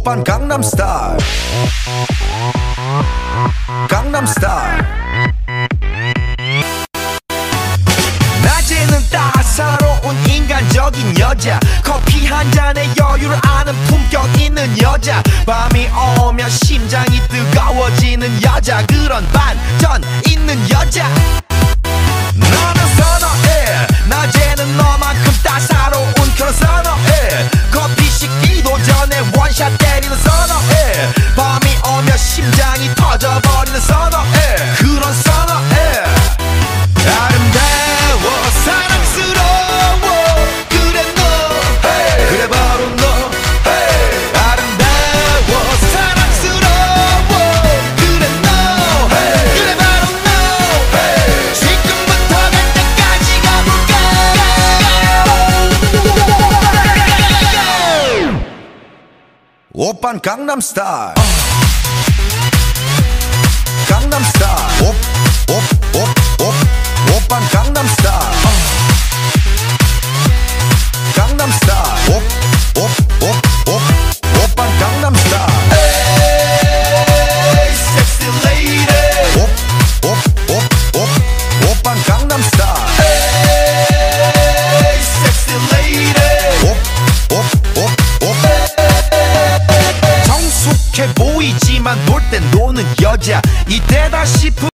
오빤 강남스타일. 강남스타일. 낮에는 따사로운 인간적인 여자. 커피 한 잔에 여유를 아는 품격 있는 여자. 밤이 오면 심장이 뜨거워지는 여자. 그런 반 원샷 때리는 선어해 오빤 강남스타일 보이지만 놀땐 노는 여자. 이때다 싶은